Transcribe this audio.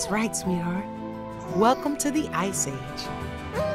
That's right, sweetheart. Welcome to the Ice Age.